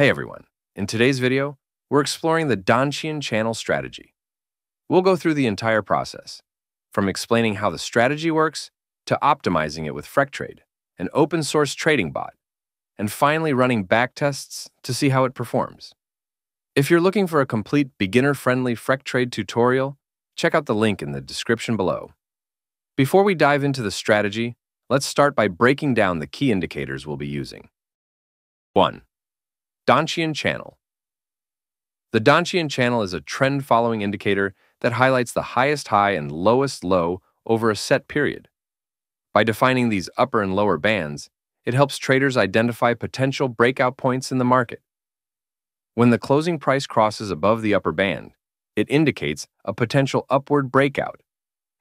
Hey everyone, in today's video, we're exploring the Donchian channel strategy. We'll go through the entire process, from explaining how the strategy works to optimizing it with Freqtrade, an open source trading bot, and finally running backtests to see how it performs. If you're looking for a complete beginner-friendly Freqtrade tutorial, check out the link in the description below. Before we dive into the strategy, let's start by breaking down the key indicators we'll be using. 1. Donchian Channel The Donchian Channel is a trend-following indicator that highlights the highest high and lowest low over a set period. By defining these upper and lower bands, it helps traders identify potential breakout points in the market. When the closing price crosses above the upper band, it indicates a potential upward breakout,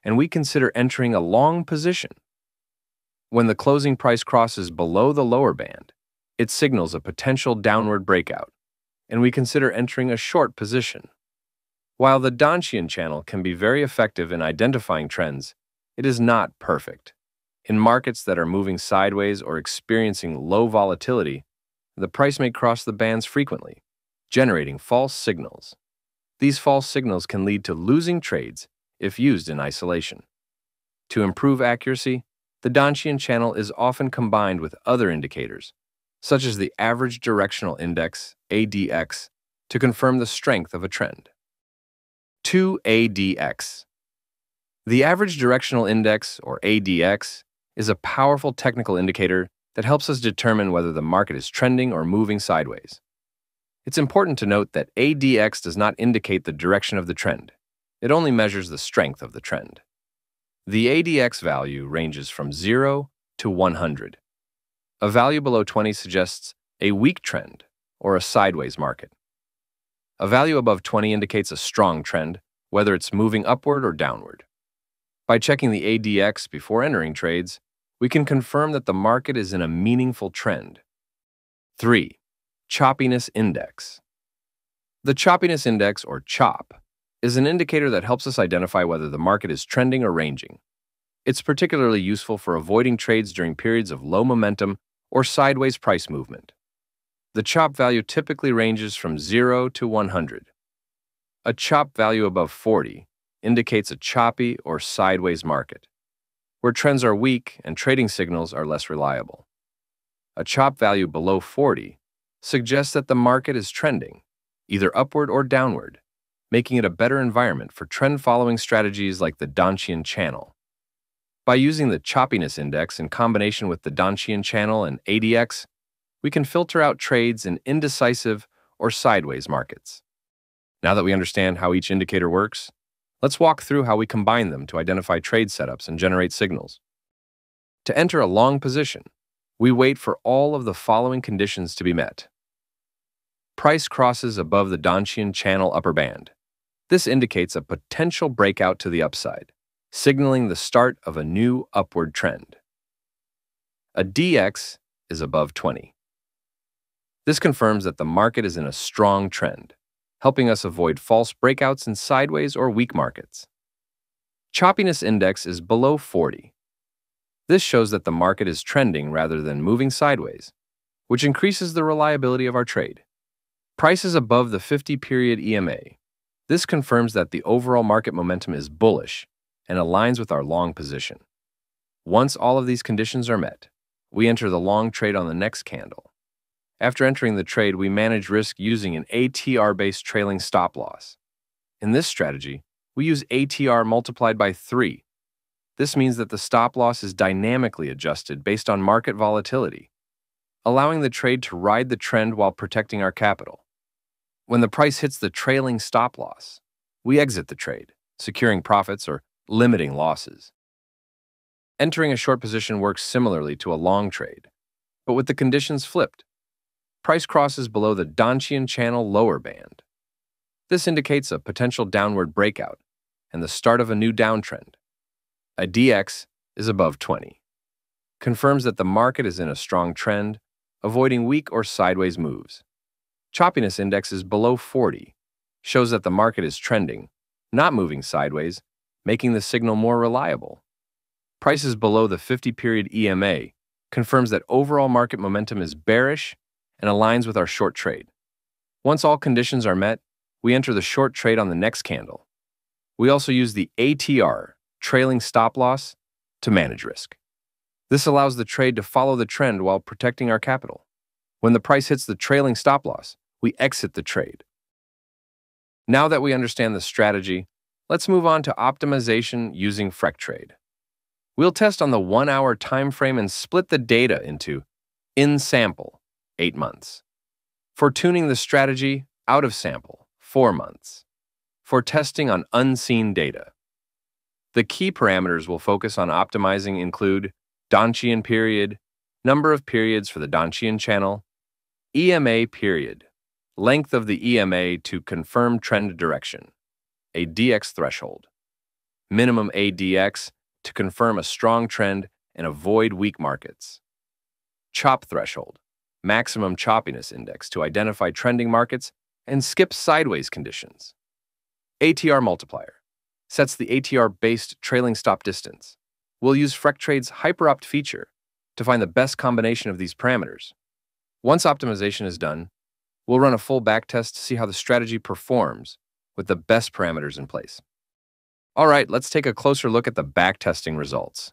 and we consider entering a long position. When the closing price crosses below the lower band, it signals a potential downward breakout, and we consider entering a short position. While the Donchian channel can be very effective in identifying trends, it is not perfect. In markets that are moving sideways or experiencing low volatility, the price may cross the bands frequently, generating false signals. These false signals can lead to losing trades if used in isolation. To improve accuracy, the Donchian channel is often combined with other indicators, such as the Average Directional Index, ADX, to confirm the strength of a trend. 2 ADX The Average Directional Index, or ADX, is a powerful technical indicator that helps us determine whether the market is trending or moving sideways. It's important to note that ADX does not indicate the direction of the trend. It only measures the strength of the trend. The ADX value ranges from 0 to 100. A value below 20 suggests a weak trend or a sideways market. A value above 20 indicates a strong trend, whether it's moving upward or downward. By checking the ADX before entering trades, we can confirm that the market is in a meaningful trend. 3. Choppiness Index The Choppiness Index, or CHOP, is an indicator that helps us identify whether the market is trending or ranging. It's particularly useful for avoiding trades during periods of low momentum or sideways price movement. The CHOP value typically ranges from 0 to 100. A CHOP value above 40 indicates a choppy or sideways market, where trends are weak and trading signals are less reliable. A CHOP value below 40 suggests that the market is trending, either upward or downward, making it a better environment for trend-following strategies like the Donchian channel. By using the choppiness index in combination with the Donchian channel and ADX, we can filter out trades in indecisive or sideways markets. Now that we understand how each indicator works, let's walk through how we combine them to identify trade setups and generate signals. To enter a long position, we wait for all of the following conditions to be met. Price crosses above the Donchian channel upper band. This indicates a potential breakout to the upside signaling the start of a new upward trend. ADX is above 20. This confirms that the market is in a strong trend, helping us avoid false breakouts in sideways or weak markets. Choppiness index is below 40. This shows that the market is trending rather than moving sideways, which increases the reliability of our trade. Price is above the 50 period EMA. This confirms that the overall market momentum is bullish and aligns with our long position. Once all of these conditions are met, we enter the long trade on the next candle. After entering the trade, we manage risk using an ATR-based trailing stop loss. In this strategy, we use ATR multiplied by 3. This means that the stop loss is dynamically adjusted based on market volatility, allowing the trade to ride the trend while protecting our capital. When the price hits the trailing stop loss, we exit the trade, securing profits or limiting losses. Entering a short position works similarly to a long trade, but with the conditions flipped. Price crosses below the Donchian channel lower band. This indicates a potential downward breakout and the start of a new downtrend. ADX is above 20. Confirms that the market is in a strong trend, avoiding weak or sideways moves. Choppiness index is below 40, shows that the market is trending, not moving sideways, making the signal more reliable. Prices below the 50 period EMA confirms that overall market momentum is bearish and aligns with our short trade. Once all conditions are met, we enter the short trade on the next candle. We also use the ATR, trailing stop loss, to manage risk. This allows the trade to follow the trend while protecting our capital. When the price hits the trailing stop loss, we exit the trade. Now that we understand the strategy, let's move on to optimization using Freqtrade. We'll test on the one-hour time frame and split the data into in sample, 8 months. For tuning the strategy, out of sample, 4 months. For testing on unseen data. The key parameters we'll focus on optimizing include Donchian period, number of periods for the Donchian channel, EMA period, length of the EMA to confirm trend direction, ADX threshold, minimum ADX to confirm a strong trend and avoid weak markets. Chop threshold, maximum choppiness index to identify trending markets and skip sideways conditions. ATR multiplier sets the ATR-based trailing stop distance. We'll use Freqtrade's HyperOpt feature to find the best combination of these parameters. Once optimization is done, we'll run a full backtest to see how the strategy performs with the best parameters in place. All right, let's take a closer look at the backtesting results.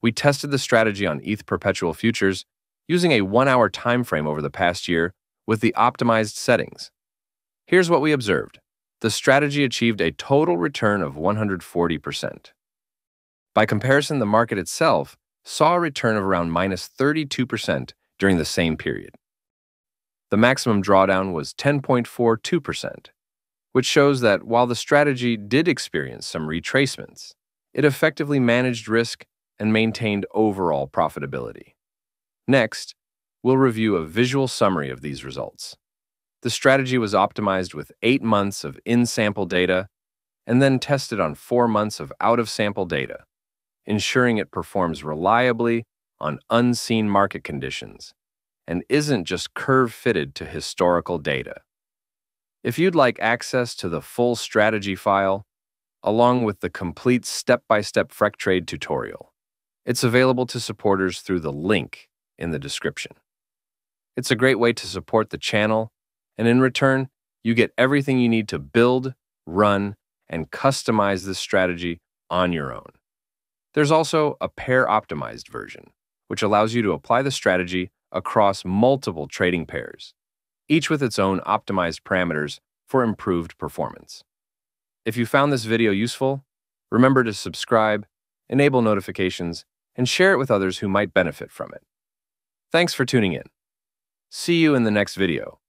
We tested the strategy on ETH perpetual futures using a one-hour time frame over the past year with the optimized settings. Here's what we observed. The strategy achieved a total return of 140%. By comparison, the market itself saw a return of around minus 32% during the same period. The maximum drawdown was 10.42%, which shows that while the strategy did experience some retracements, it effectively managed risk and maintained overall profitability. Next, we'll review a visual summary of these results. The strategy was optimized with eight months of in-sample data and then tested on four months of out-of-sample data, ensuring it performs reliably on unseen market conditions and isn't just curve-fitted to historical data. If you'd like access to the full strategy file, along with the complete step-by-step Freqtrade tutorial, it's available to supporters through the link in the description. It's a great way to support the channel, and in return, you get everything you need to build, run, and customize this strategy on your own. There's also a pair-optimized version, which allows you to apply the strategy across multiple trading pairs each with its own optimized parameters for improved performance. If you found this video useful, remember to subscribe, enable notifications, and share it with others who might benefit from it. Thanks for tuning in. See you in the next video.